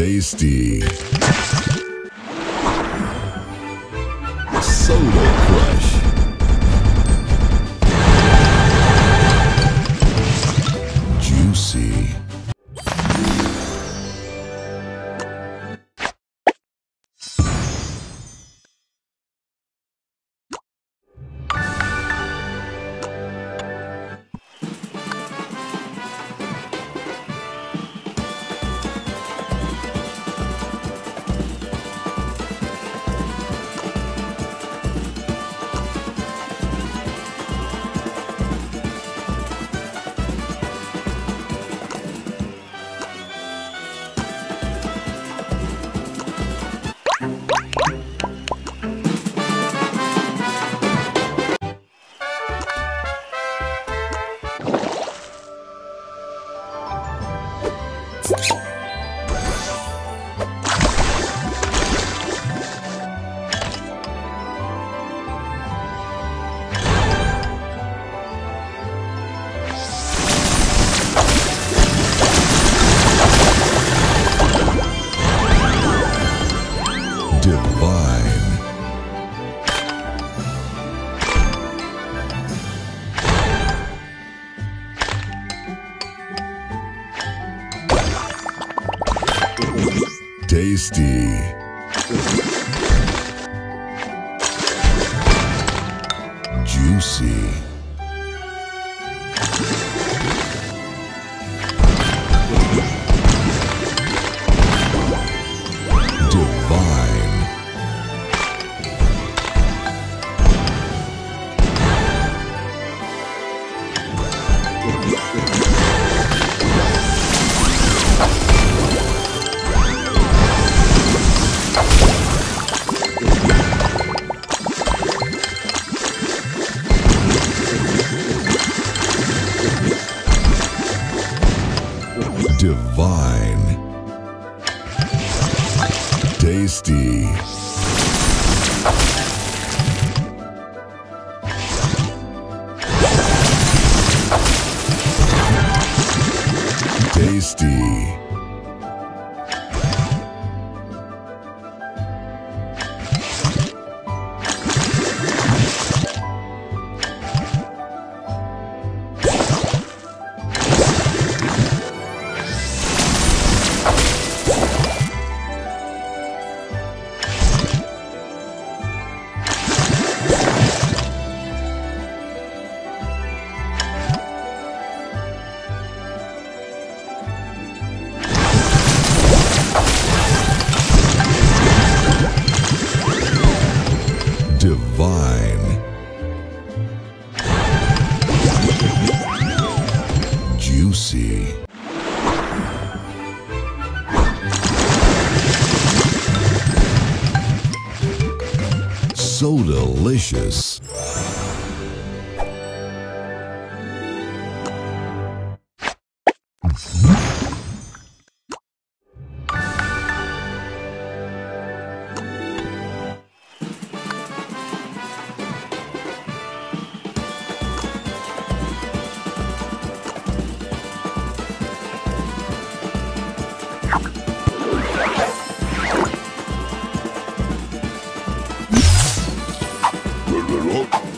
tasty. Tasty. Juicy. Divine. Divine. Tasty. Tasty. So delicious. Well,